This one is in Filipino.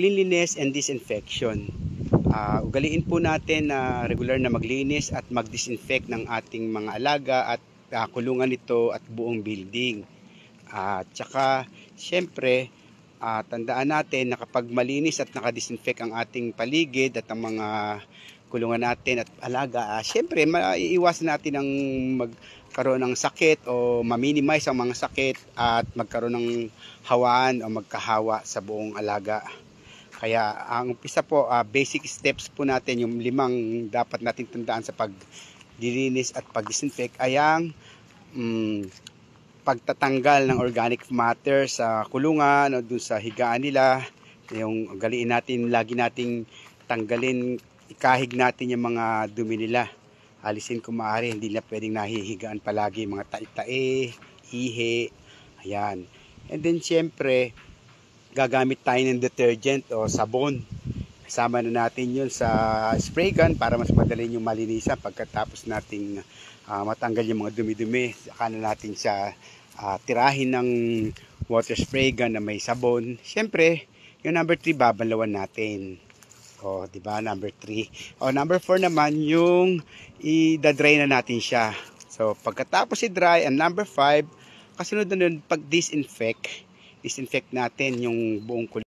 cleanliness and disinfection. Uh, ugaliin po natin na regular na maglinis at mag-disinfect ng ating mga alaga at uh, kulungan nito at buong building. At uh, tsaka, syempre, uh, tandaan natin na kapag malinis at nakadisinfect ang ating paligid at ang mga kulungan natin at alaga, uh, syempre, maiiwasan natin ang magkaroon ng sakit o ma-minimize ang mga sakit at magkaroon ng hawaan o magkahawa sa buong alaga. Kaya ang umpisa po, uh, basic steps po natin, yung limang dapat natin tandaan sa pagdilinis at pag-disinfect ay ang um, pagtatanggal ng organic matter sa kulungan o dun sa higaan nila. Yung galiin natin, lagi nating tanggalin, ikahig natin yung mga dumi nila. Alisin kung maaari, hindi na pwedeng nahihigaan palagi mga tae-tae, ihe, ayan. And then syempre, gagamit tayo ng detergent o sabon. Kasama na natin yun sa spray gun para mas madali yung malinisan pagkatapos nating uh, matanggal yung mga dumi-dumi. Saka na natin siya uh, tirahin ng water spray gun na may sabon. Siyempre, yung number 3 babalawan natin. O, di ba? Number 3. O, number 4 naman, yung i-dry na natin siya. So, pagkatapos i-dry, and number 5, kasunod na nun, pag-disinfect, disinfect natin yung buong kulit.